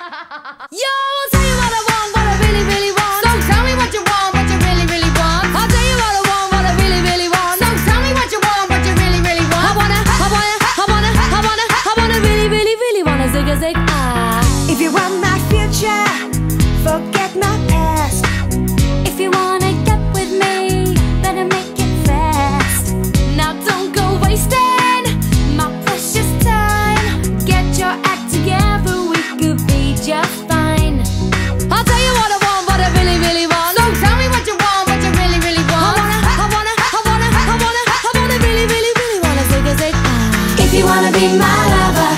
Yo, I'll tell you what I want, what I really want. you wanna be my lover,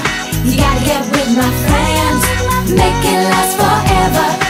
you gotta get with my friends, make it last forever.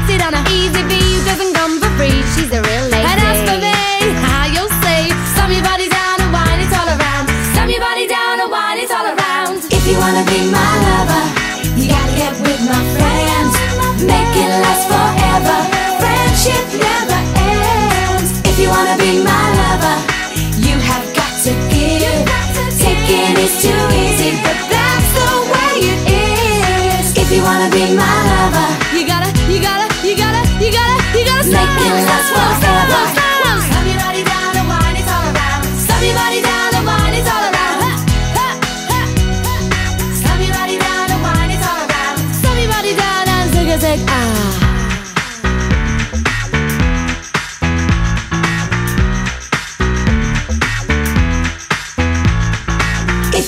be my lover. You gotta get with my friends Make it last forever. Friendship never ends. If you wanna be my lover You have got to give. Taking is too easy But that's the way it is. If you wanna be my lover You gotta, you gotta, you gotta, you gotta, you gotta Make it last forever